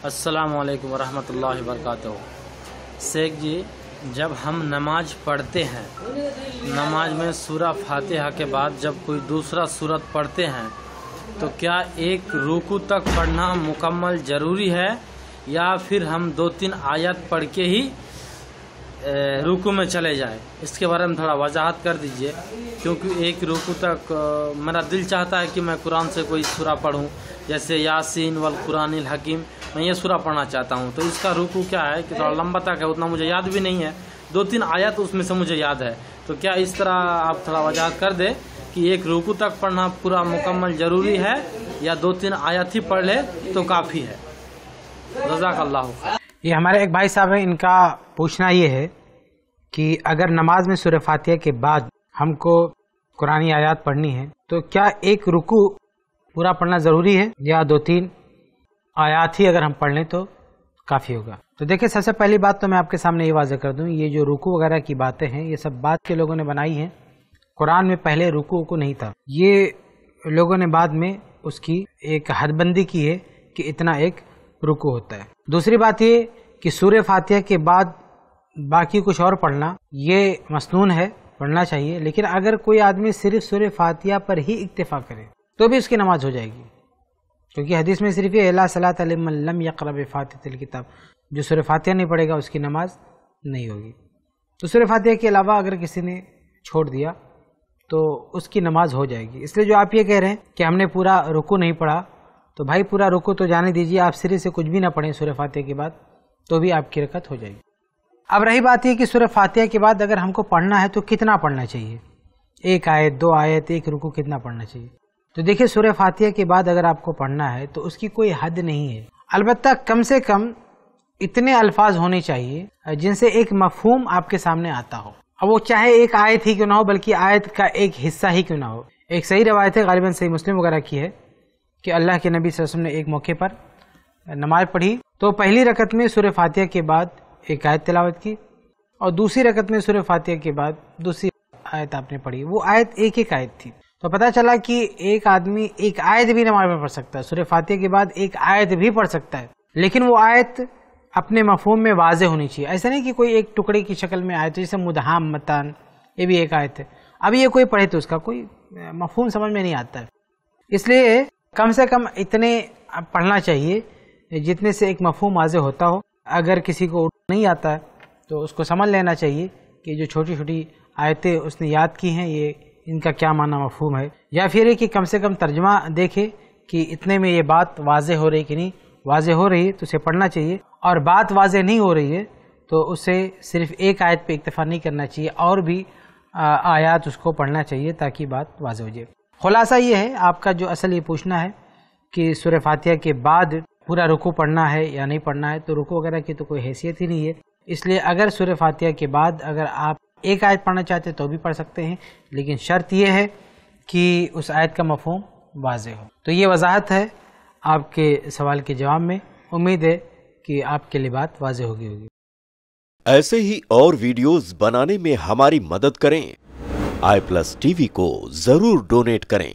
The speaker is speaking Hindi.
अस्सलाम वालेकुम वरहमतुल्लाहि वबरकातुहू। शेख जी, जब हम नमाज़ पढ़ते हैं, नमाज़ में सूरा फातिहा के बाद जब कोई दूसरा सूरत पढ़ते हैं तो क्या एक रुकू तक पढ़ना मुकम्मल ज़रूरी है? या फिर हम दो तीन आयत पढ़ के ही रुकू में चले जाए? इसके बारे में थोड़ा वजाहत कर दीजिए, क्योंकि एक रुकू तक मेरा दिल चाहता है कि मैं कुरान से कोई सूरा पढूं, जैसे यासीन वल कुरान हकीम। मैं ये सूरा पढ़ना चाहता हूँ। तो इसका रुकू क्या है कि थोड़ा लंबा तक है, उतना मुझे याद भी नहीं है। दो तीन आयत उसमें से मुझे याद है। तो क्या इस तरह आप थोड़ा वजाहत कर दे कि एक रुकू तक पढ़ना पूरा मुकम्मल ज़रूरी है या दो तीन आयत ही पढ़ ले तो काफ़ी है। रजाक अल्लाह ये हमारे एक भाई साहब हैं, इनका पूछना ये है कि अगर नमाज़ में सूर्य फातिहा के बाद हमको कुरानी आयात पढ़नी है तो क्या एक रुकू पूरा पढ़ना ज़रूरी है या दो तीन? आयात ही अगर हम पढ़ लें तो काफ़ी होगा। तो देखिए, सबसे पहली बात तो मैं आपके सामने ये वाजह कर दूँ, ये जो रुकू वगैरह की बातें हैं, ये सब बात के लोगों ने बनाई हैं। कुरान में पहले रुकू को नहीं था। ये लोगों ने बाद में उसकी एक हदबंदी की है कि इतना एक रुकू होता है। दूसरी बात ये कि सूर्य फातिहा के बाद बाकी कुछ और पढ़ना, ये मसनून है, पढ़ना चाहिए। लेकिन अगर कोई आदमी सिर्फ़ सूर्य फातिहा पर ही इक्तफा करे तो भी उसकी नमाज़ हो जाएगी। क्योंकि हदीस में सिर्फ़ ये सलात लम यकरब फातिल किताब। जो सूर्य फातिहा नहीं पढ़ेगा, उसकी नमाज़ नहीं होगी। तो सूर्य फातिहा के अलावा अगर किसी ने छोड़ दिया तो उसकी नमाज़ हो जाएगी। इसलिए जो आप ये कह रहे हैं कि हमने पूरा रुकू नहीं पढ़ा तो भाई पूरा रुकू तो जाने दीजिए, आप सिरे से कुछ भी ना पढ़ें सूर्य फातिहा के बाद तो भी आपकी रकत हो जाएगी। अब रही बात यह कि सूर्य फातिहा के बाद अगर हमको पढ़ना है तो कितना पढ़ना चाहिए? एक आयत, दो आयत, एक रुकू कितना पढ़ना चाहिए? तो देखिए सूर्य फातिहा के बाद अगर आपको पढ़ना है तो उसकी कोई हद नहीं है। अलबत्ता कम से कम इतने अल्फाज होने चाहिए जिनसे एक मफहूम आपके सामने आता हो। अब वो चाहे एक आयत ही क्यों ना हो, बल्कि आयत का एक हिस्सा ही क्यों ना हो। एक सही रवायत है गालिबा सही मुस्लिम वगैरह की है, कि अल्लाह के नबी वसल्लम ने एक मौके पर नमाज़ पढ़ी। तो पहली रकत में सूर्य फातिहा के बाद एक आयत तिलावत की, और दूसरी रकत में सूर्य फातिहा के बाद दूसरी आयत आपने पढ़ी। वो आयत एक एक आयत थी। तो पता चला कि एक आदमी एक आयत भी नमाज़ में पढ़ सकता है। सूर्य फातिहा के बाद एक आयत भी पढ़ सकता है। लेकिन वो आयत अपने मफहूम में वाजे होनी चाहिए। ऐसा नहीं कि कोई एक टुकड़े की शक्ल में आयत जैसे मुदहाम मतान, ये भी एक आयत है। अब ये कोई पढ़े तो उसका कोई मफहम समझ में नहीं आता है। इसलिए कम से कम इतने पढ़ना चाहिए, जितने से एक मफहूम वाजे होता हो। अगर किसी को नहीं आता है तो उसको समझ लेना चाहिए कि जो छोटी छोटी आयतें उसने याद की हैं, ये इनका क्या माना मफहूम है? या फिर ये कि कम से कम तर्जमा देखे कि इतने में ये बात वाजे हो रही कि नहीं? वाजे हो रही है तो उसे पढ़ना चाहिए। और बात वाजे नहीं हो रही है तो उसे सिर्फ़ एक आयत पे इक्तफा नहीं करना चाहिए, और भी आयात उसको पढ़ना चाहिए ताकि बात वाज हो जाए। खुलासा ये है, आपका जो असल ये पूछना है कि सूर्य फातिहा के बाद पूरा रुकू पढ़ना है या नहीं पढ़ना है तो रुकू वगैरह की तो कोई हैसियत ही नहीं है। इसलिए अगर सूर्य फातिहा के बाद अगर आप एक आयत पढ़ना चाहते तो भी पढ़ सकते हैं, लेकिन शर्त यह है कि उस आयत का मफहम वाज हो। तो ये वजाहत है आपके सवाल के जवाब में। उम्मीद है कि आपके लिए बात वाज होगी होगी। ऐसे ही और वीडियोस बनाने में हमारी मदद करें। आई प्लस टीवी को ज़रूर डोनेट करें।